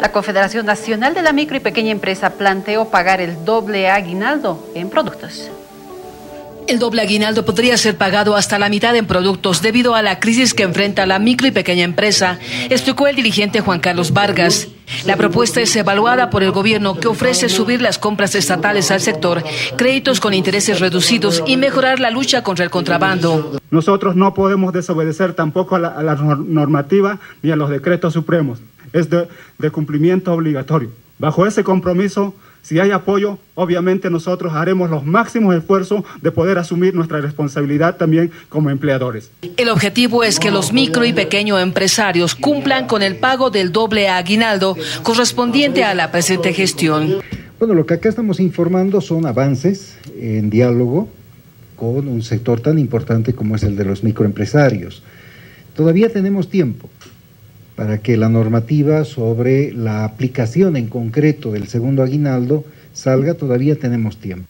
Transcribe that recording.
La Confederación Nacional de la Micro y Pequeña Empresa planteó pagar el doble aguinaldo en productos. El doble aguinaldo podría ser pagado hasta la mitad en productos debido a la crisis que enfrenta la micro y pequeña empresa, explicó el dirigente Juan Carlos Vargas. La propuesta es evaluada por el gobierno que ofrece subir las compras estatales al sector, créditos con intereses reducidos y mejorar la lucha contra el contrabando. Nosotros no podemos desobedecer tampoco a la, normativa ni a los decretos supremos. Es de cumplimiento obligatorio. Bajo ese compromiso si hay apoyo, obviamente nosotros haremos los máximos esfuerzos de poder asumir nuestra responsabilidad también como empleadores. El objetivo es que los micro y pequeños empresarios cumplan con el pago del doble aguinaldo correspondiente a la presente gestión. Bueno, lo que acá estamos informando son avances en diálogo con un sector tan importante como es el de los microempresarios. Todavía tenemos tiempo para que la normativa sobre la aplicación en concreto del segundo aguinaldo salga, todavía tenemos tiempo.